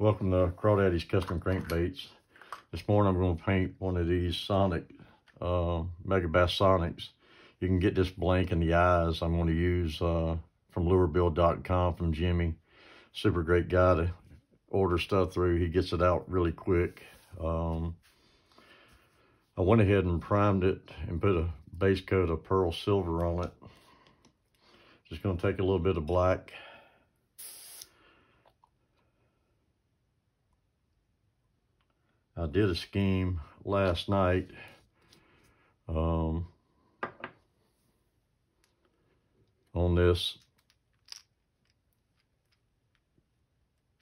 Welcome to Crawdaddy's Custom Crankbaits. This morning I'm going to paint one of these Sonic, uh, Megabass Sonics. You can get this blank in the eyes. I'm going to use uh, from lurebuild.com from Jimmy. Super great guy to order stuff through. He gets it out really quick. Um, I went ahead and primed it and put a base coat of pearl silver on it. Just going to take a little bit of black I did a scheme last night. Um, on this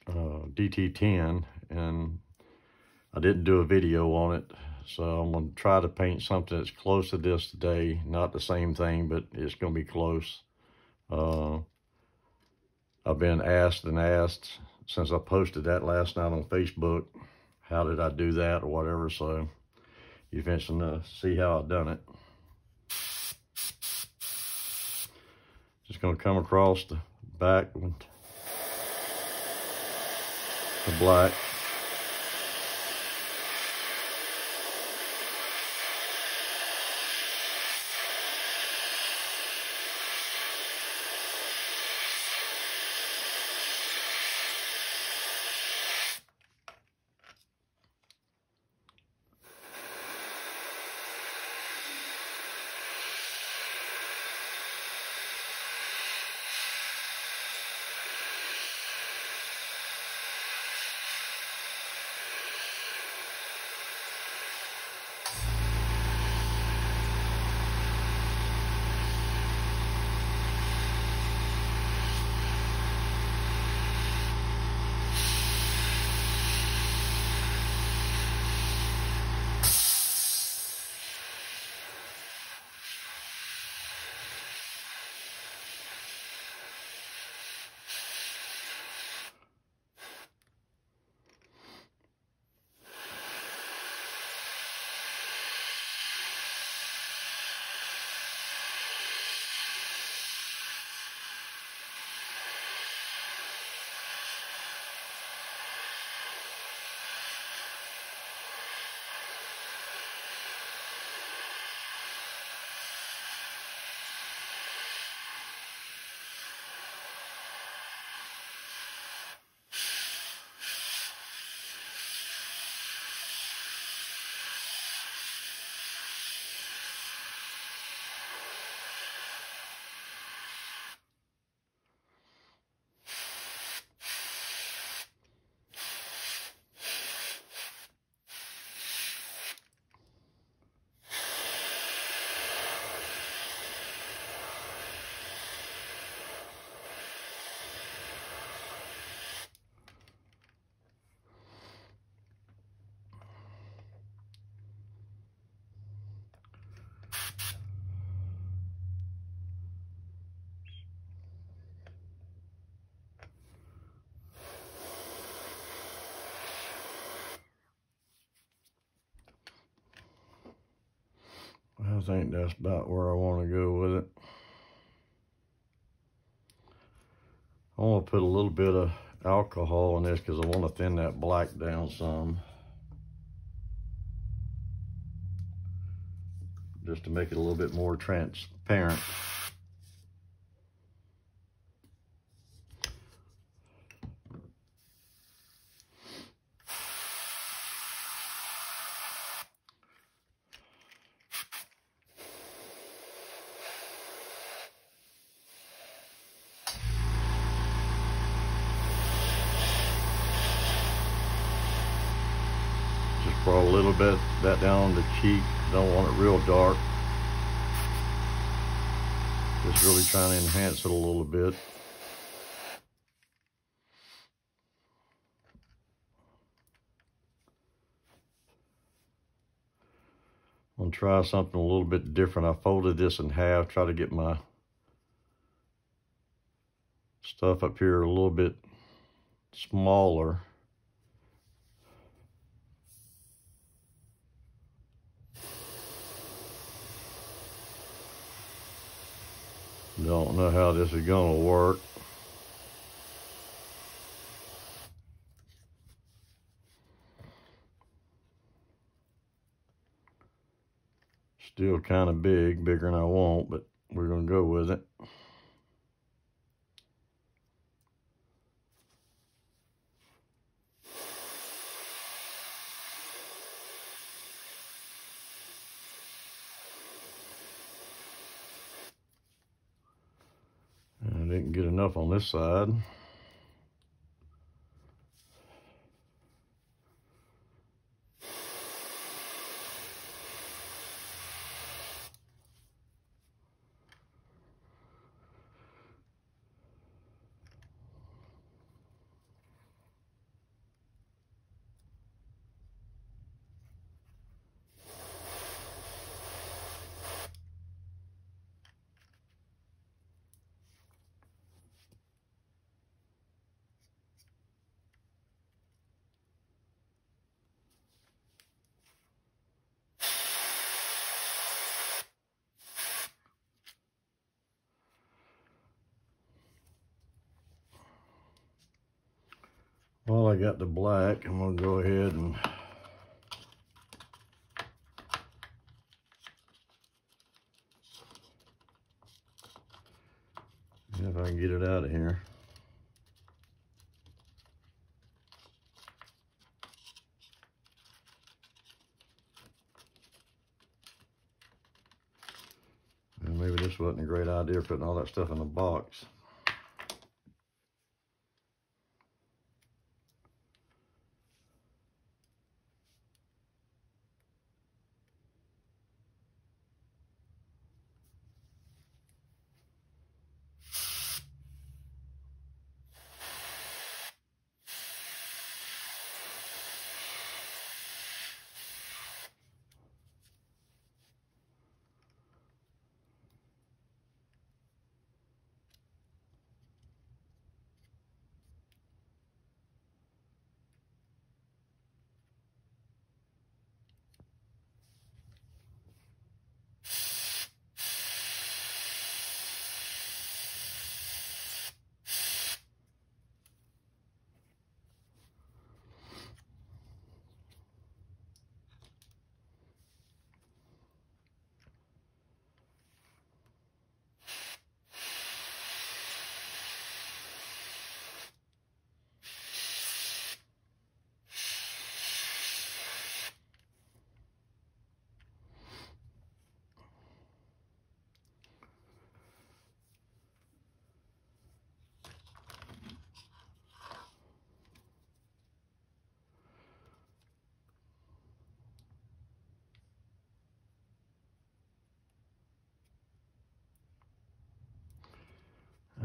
uh, DT10 and I didn't do a video on it. So I'm going to try to paint something that's close to this today. Not the same thing, but it's going to be close. Uh, I've been asked and asked since I posted that last night on Facebook how did I do that or whatever. So you eventually to see how I've done it. Just gonna come across the back with the black. Think that's about where I want to go with it. I want to put a little bit of alcohol in this because I want to thin that black down some. Just to make it a little bit more transparent. for a little bit that down the cheek don't want it real dark just really trying to enhance it a little bit. I'm gonna try something a little bit different. I folded this in half try to get my stuff up here a little bit smaller Don't know how this is gonna work. Still kind of big, bigger than I want, but we're gonna go with it. Didn't get enough on this side. While I got the black, I'm gonna go ahead and if I can get it out of here. And maybe this wasn't a great idea putting all that stuff in a box.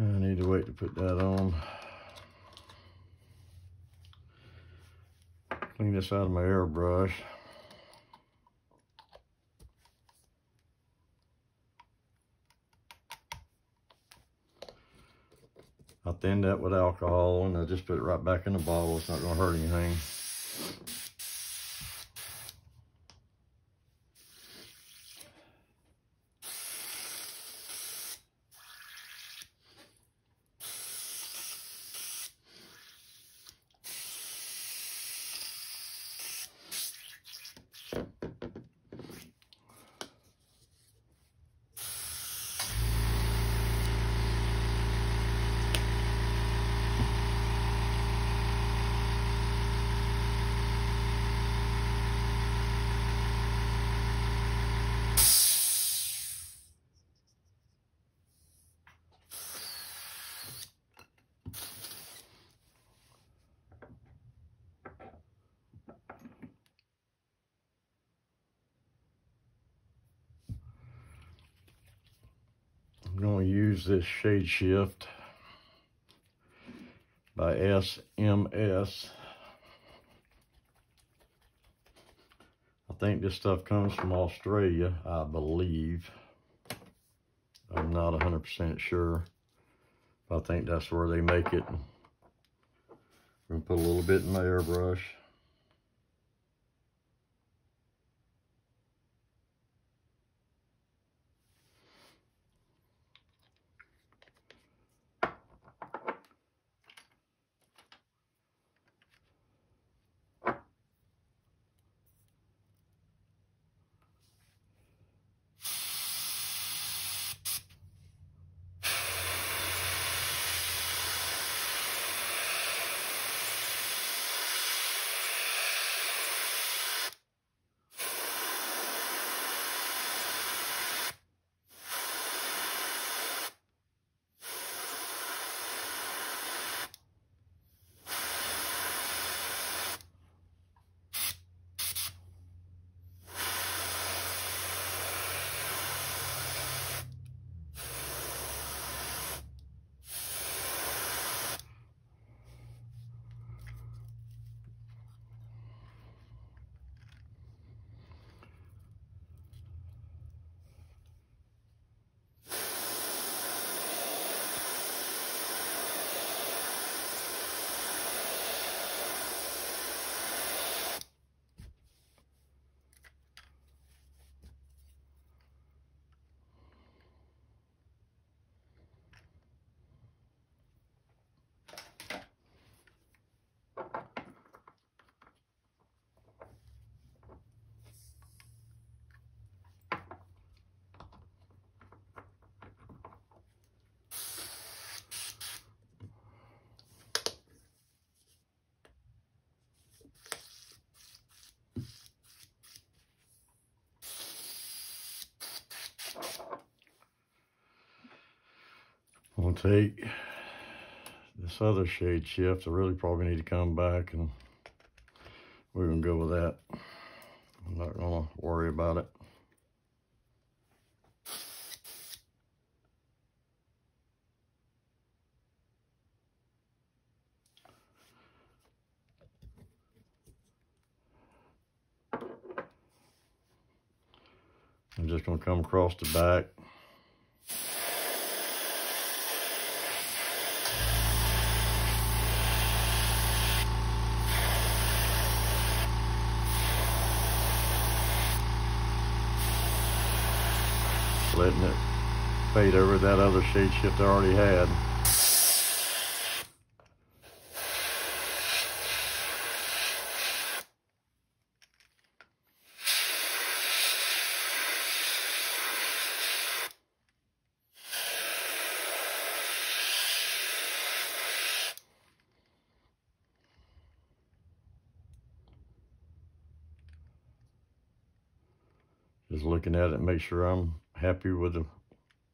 I need to wait to put that on. Clean this out of my airbrush. I thinned that with alcohol and I just put it right back in the bottle. It's not gonna hurt anything. I'm going to use this Shade Shift by SMS. I think this stuff comes from Australia, I believe. I'm not 100% sure. I think that's where they make it. I'm going to put a little bit in my airbrush. Take this other shade shift. I really probably need to come back and we're gonna go with that. I'm not gonna worry about it. I'm just gonna come across the back. Letting it fade over that other shade shift I already had. Just looking at it, make sure I'm happy with the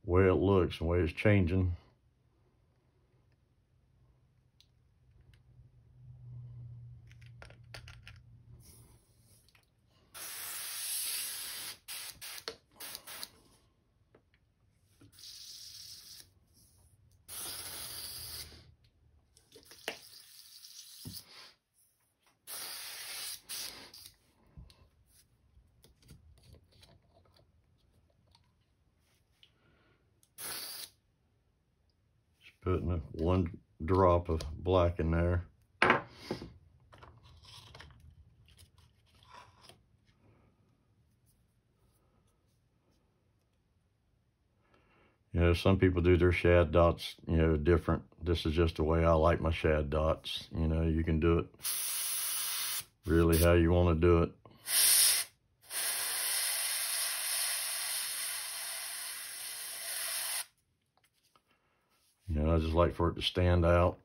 way it looks and the way it's changing. Putting one drop of black in there. You know, some people do their shad dots, you know, different. This is just the way I like my shad dots. You know, you can do it really how you want to do it. You know, I just like for it to stand out.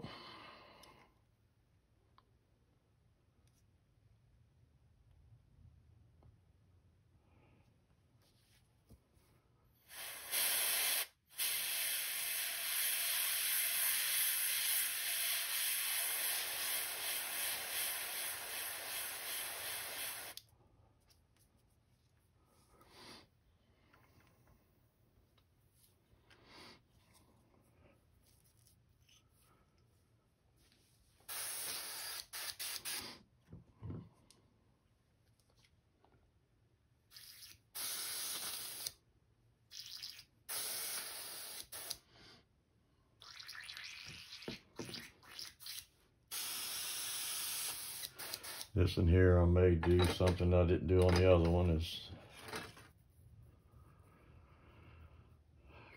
This in here I may do something I didn't do on the other one is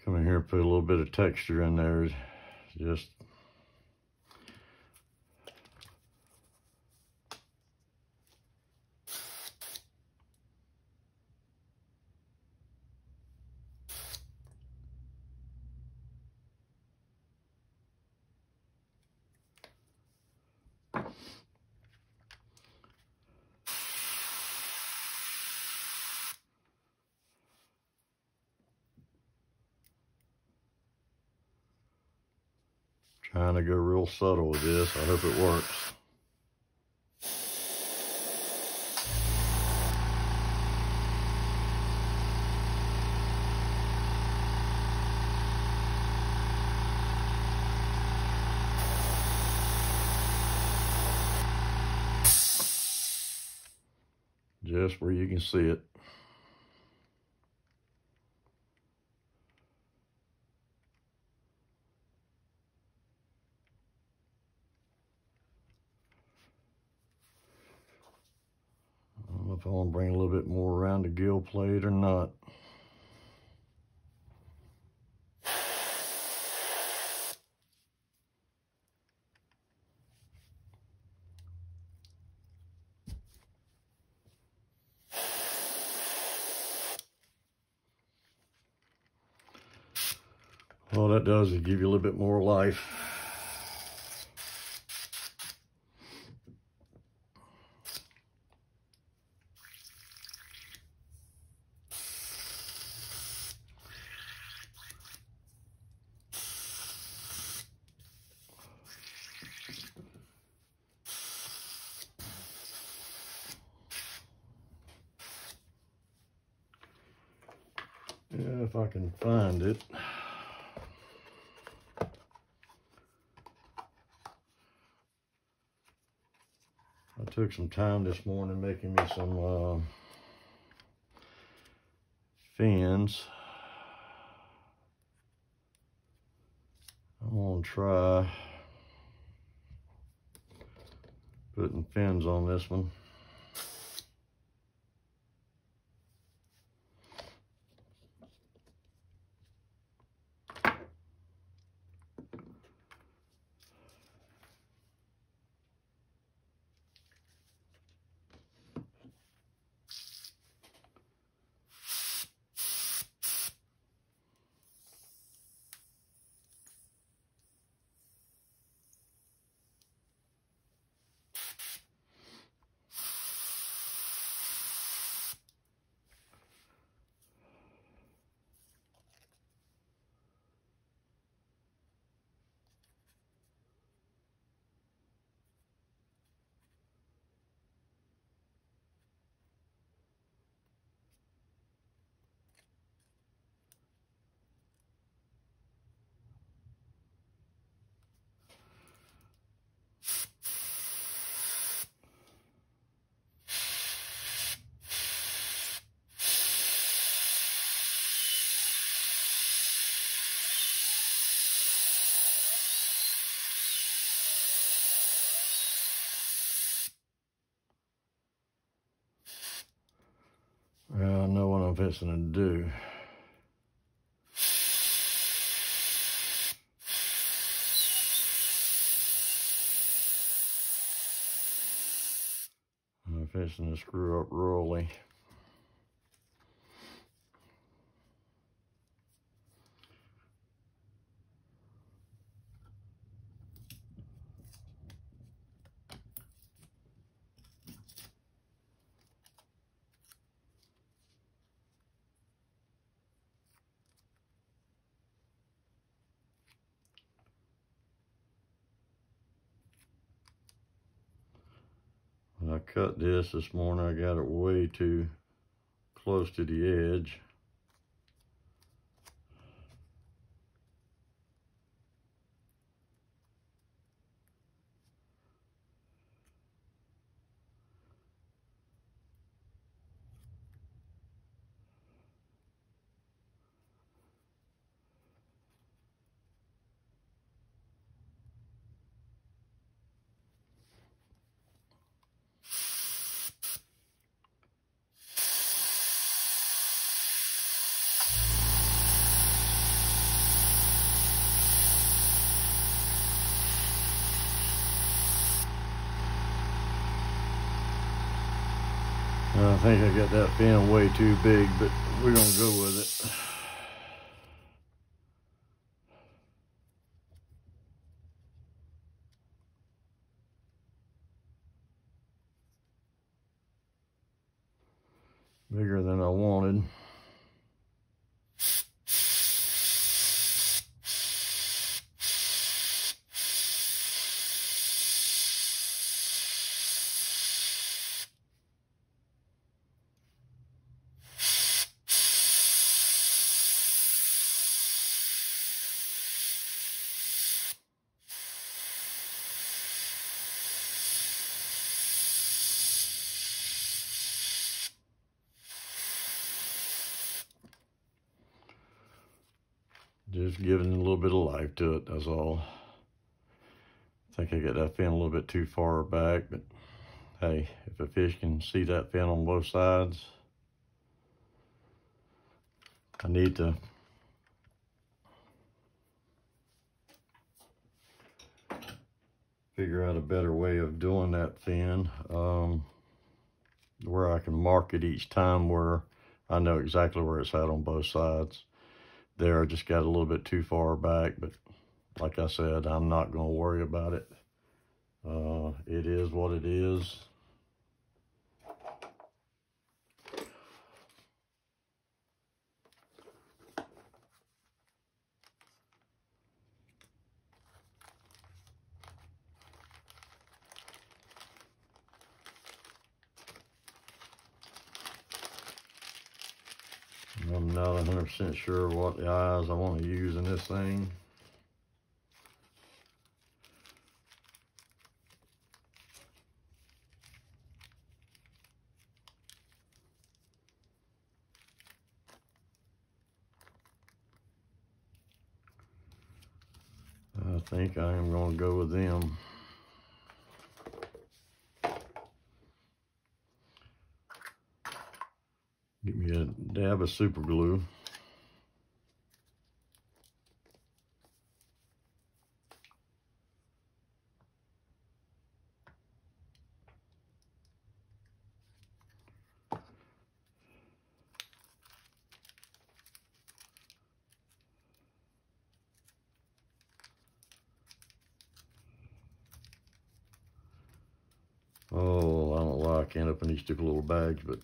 come in here and put a little bit of texture in there. Just Trying to go real subtle with this. I hope it works. Just where you can see it. if I want to bring a little bit more plate or not. All that does is give you a little bit more life. Yeah, if I can find it. I took some time this morning making me some uh, fins. I'm gonna try putting fins on this one. Well, I know what I'm fixing to do. I'm fixing to screw up royally. I cut this this morning, I got it way too close to the edge. I think I got that fin way too big, but we're gonna go with it. Bigger than I wanted. Just giving a little bit of life to it, that's all. I think I got that fin a little bit too far back, but hey, if a fish can see that fin on both sides, I need to figure out a better way of doing that fin um, where I can mark it each time where I know exactly where it's at on both sides there. I just got a little bit too far back, but like I said, I'm not going to worry about it. Uh, it is what it is. Not 100% sure what the eyes I want to use in this thing. I think I am going to go with them. Get me a dab of super glue. Oh, I don't know why I can't open these stupid little bags, but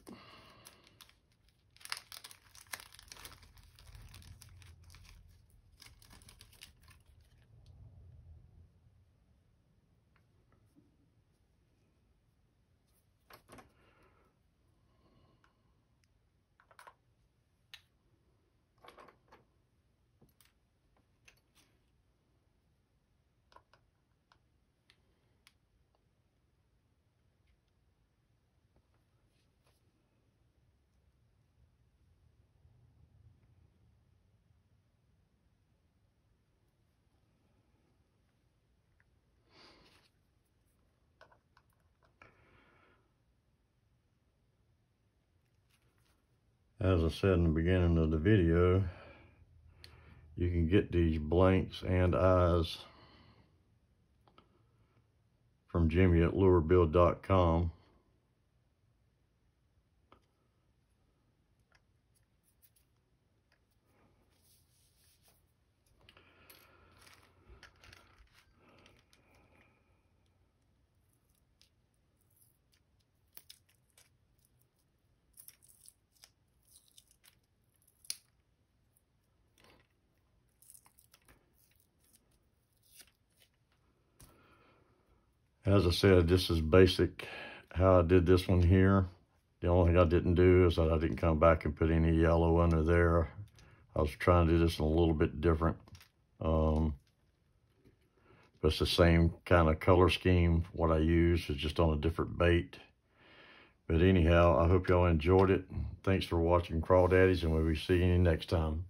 as I said in the beginning of the video, you can get these blanks and eyes from Jimmy at lurebuild.com. As I said, this is basic how I did this one here. The only thing I didn't do is that I didn't come back and put any yellow under there. I was trying to do this a little bit different. Um, but it's the same kind of color scheme. What I use is just on a different bait. But anyhow, I hope y'all enjoyed it. Thanks for watching Crawdaddy's, and we'll be seeing you next time.